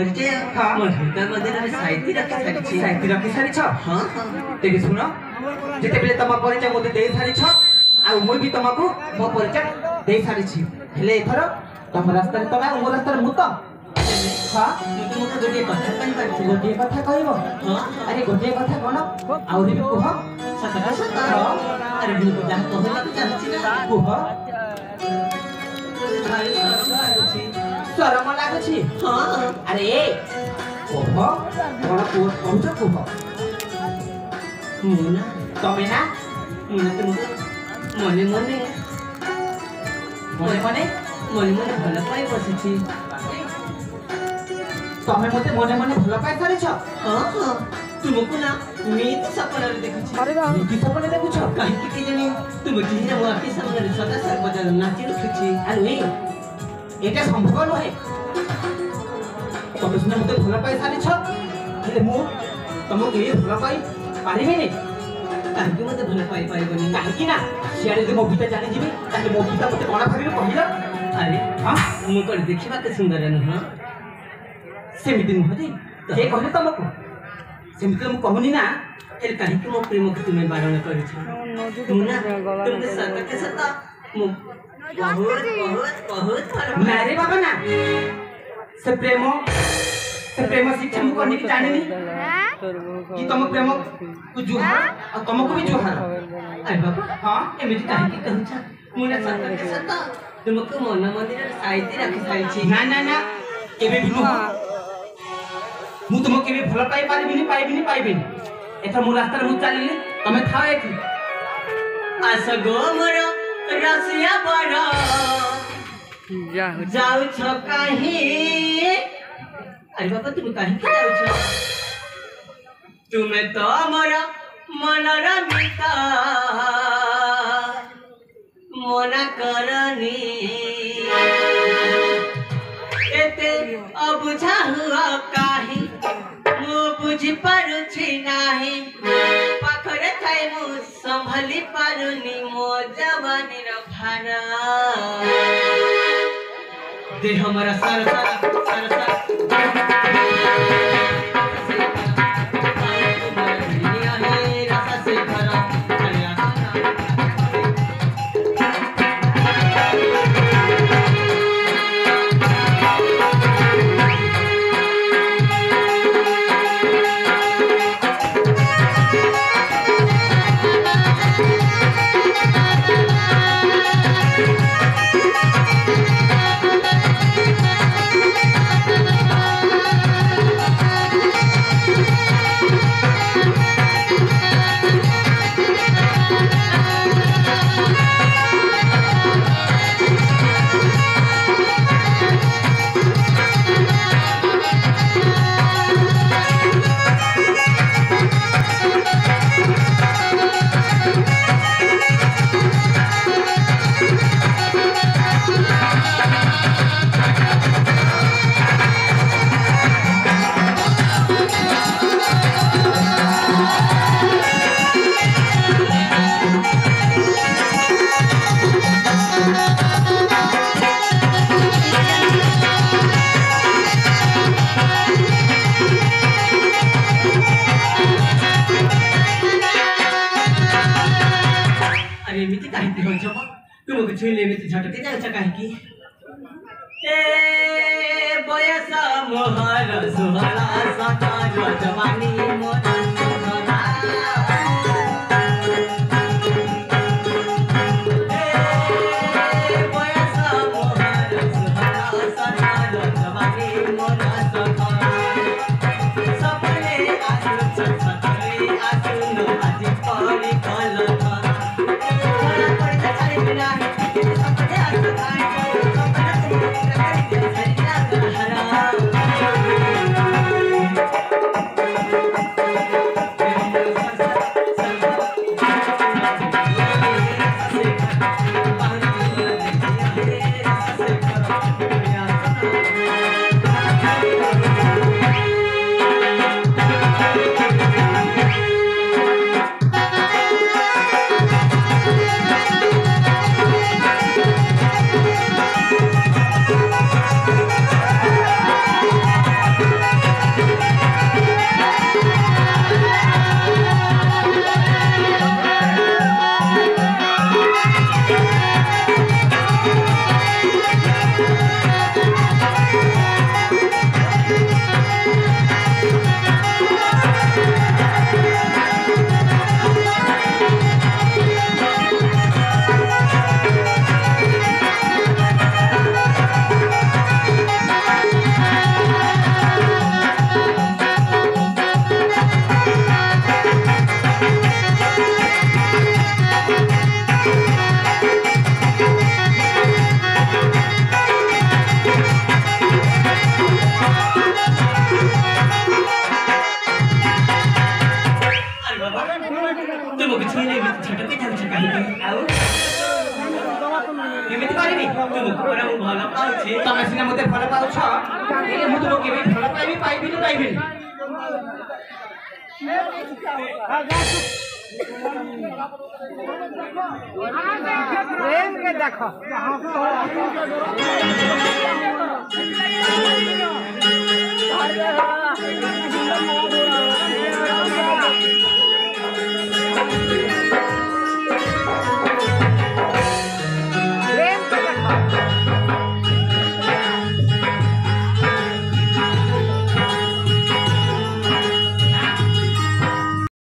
মজে আঁকা মজুমদার মধ্যে আমি সাহিত্য রাখি সারিছি সাহিত্য রাখি সারিছ হ্যাঁ দেখি শুন যেতবেলে তোমার পরিচয় মধ্যে দেই সারিছ আর মুই বি তোমাকে মো পরিচয় দেই সারিছি হেলে এথর তোম রাস্তায় তুমি আর মো রাস্তায় মু তো হ্যাঁ তোমাকে গোটিয়ে কথা কইপারছি গোটিয়ে কথা কইব হ্যাঁ আরে গোটিয়ে কথা কোন আউরি বি কুহ সাতটা ଚରମ ଲାଗୁଛି ହଁ ଆରେ କୁହ କ'ଣ କହୁଛ କୁହ ମୁଁ ନା ତମେ ନା ମୁଁ ନା ତୁମକୁ ମନେ ମନେ ମନେ ମନେ ମନେ ମନେ ଭଲ ପାଇ ବସିଛି ତମେ ମୋତେ ମନେ ମନେ ଭଲ ପାଇ ପାରିଛ ହଁ ହଁ ତୁମକୁ ନା ନିତି ସପନରେ ଦେଖୁଛି ନିତି ସପନ ଦେଖୁଛ କାହିଁକି କେଜାଣି ତୁମ ଝିଅ ମୋ ଆଖି ସାମ୍ନାରେ ସଦା ସର୍ବଦା ନାଚି ରଖୁଛି ଆରେ এটা সম্ভব নহে ତମେ ସିନା ମୋତେ ଭଲ ପାଇ ସାରିଛ ହେଲେ ମୁଁ ତମକୁ କେହି ଭଲ ପାଇ ପାରିବିନି କାହିଁକି ମୋତେ ଭଲ ପାଇପାରିବନି କାହିଁକି ନା ସିଆଡ଼େ ଯଦି ମୋ ଗୀତା ଜାଣିଯିବି ତାହେଲେ ମୋ ଗୀତା ମୋତେ କ'ଣ ଭାବିବ କହିଲ ଆରେ ହଁ ମୁଁ କ'ଣ ଦେଖିବାକୁ ସୁନ୍ଦର ନୁହଁ ସେମିତି ନୁହଁ ଯେ କିଏ କହିଲେ ତମକୁ ସେମିତି ମୁଁ କହୁନି ନା ହେଲେ କାହିଁକି ମୋ ପ୍ରେମକୁ ତୁମେ ବାରଣ କରିଛ ମୁଁ ନା ତୁମେ ସତ ସତ मैरे बाबा ना से प्रेम से प्रेम शिक्षा मु करनी जानिनी कि तुम प्रेम को जुहार और तुम को भी जुहार अरे बाबा हां एमिति काहे की कहछ मुना सत्ता के सत्ता तुमको मन मंदिर साहित्य रखी साइछि ना ना ना केबे भी नु हाँ। मु तुम केबे भल पाई पारिबिनी पाइबिनी पाइबिनी एथर मु रास्ता मु चलिली तमे थाओ एथि आस गो मोरो রাশিয়া বড় যাউছ কাহি আরে বাবা তুমি কাহি যাউছ তুমি তো আমার মনর মিতা মনা করনি এতে অবুঝা হুয়া কাহি মু বুঝি পারুছি নাহি কথায় মু সম্ভালি পারুনি মো জবানির ভারা দেহ মরা সারা সারা সারা সারা তোমাকে ছেলে মেতে ঝাটকে যাচ্ছে কাহিকি এ বয়স মোহর সুহারা সাকা জওয়ানি ତମେ ସିନା ମୋତେ ଭଲ ପାଉଛ ହେଲେ ମୁଁ ତୁମକୁ କେବେ ଭଲ ପାଇବି ପାଇବିନି ପାଇବିନି দেখ